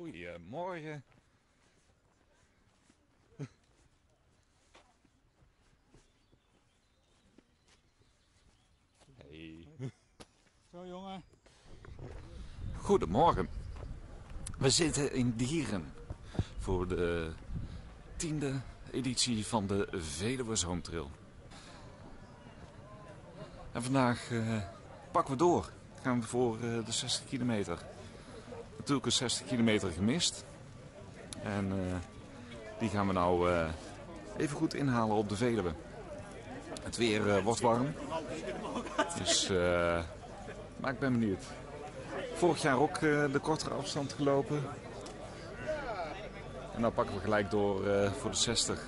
Goedemorgen. Hey. Zo jongen. Goedemorgen. We zitten in Dieren voor de tiende editie van de Veluwe Zoomtrail. En vandaag eh, pakken we door. Gaan we voor eh, de 60 kilometer. Natuurlijk een 60 kilometer gemist. En eh, die gaan we nou eh, even goed inhalen op de Veluwe. Het weer eh, wordt warm. Dus, maar ik ben benieuwd. Vorig jaar ook de kortere afstand gelopen. En dan pakken we gelijk door voor de 60.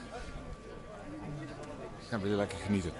Gaan we weer lekker genieten.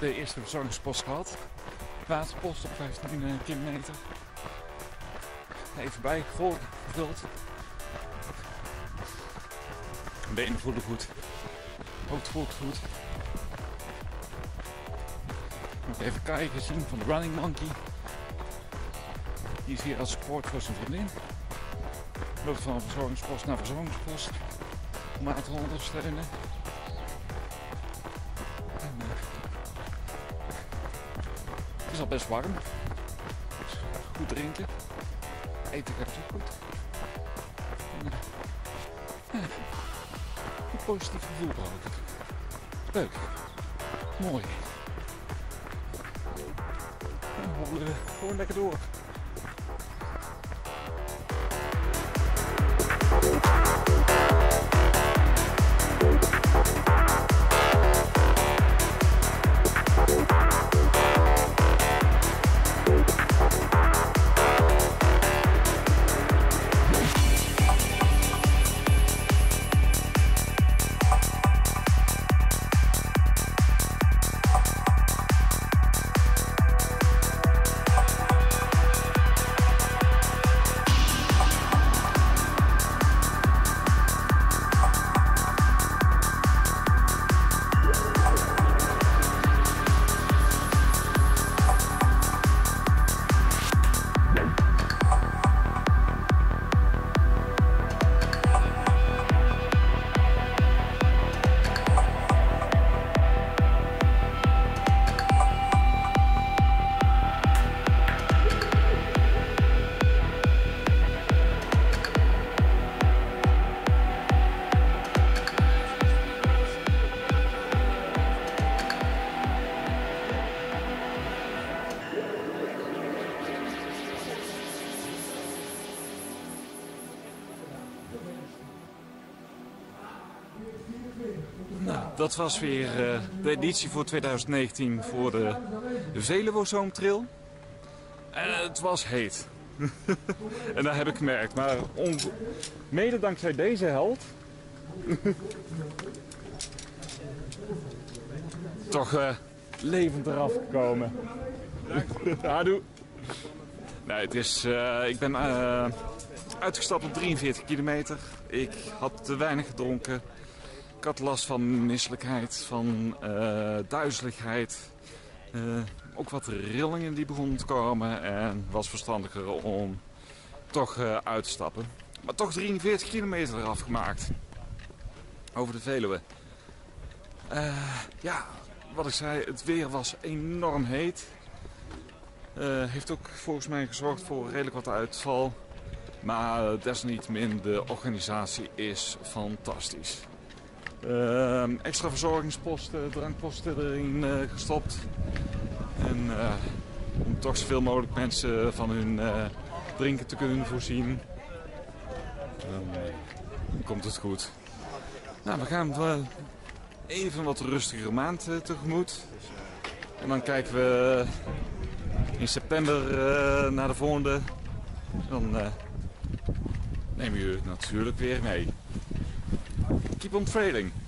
De eerste verzorgingspost gehad. Waterpost op 15 eh, kilometer. Even bijgevuld. Benen voelen goed. Hoofd voelt goed. Even kijken zien van de Running Monkey. Die is hier als support voor zijn vriendin. Loopt van verzorgingspost naar verzorgingspost. Om haar te ondersteunen. Is al best warm. Dus goed drinken. Eten gaat ook goed. Een positief gevoel ik. Leuk. Mooi. En gewoon lekker door. Dat was weer uh, de editie voor 2019 voor de Veluwe Trail. En het was heet. en dat heb ik gemerkt. Maar mede dankzij deze held... toch uh, levend eraf gekomen. Hadoe. Nee, het is... Uh, ik ben uitgestapt op 43 kilometer. Ik had te weinig gedronken. Ik had last van misselijkheid, van uh, duizeligheid. Uh, ook wat rillingen die begonnen te komen. En was verstandiger om toch uh, uit te stappen. Maar toch 43 kilometer eraf gemaakt. Over de Veluwe. ja, wat ik zei, het weer was enorm heet. heeft ook volgens mij gezorgd voor redelijk wat uitval. Maar desniettemin, de organisatie is fantastisch. Uh, extra verzorgingsposten, drankposten erin uh, gestopt. En uh, om toch zoveel mogelijk mensen van hun uh, drinken te kunnen voorzien. Dan komt het goed. Nou, we gaan even wat rustigere maand tegemoet. En dan kijken we in september naar de volgende. Dan neem je natuurlijk weer mee. Keep on trailing.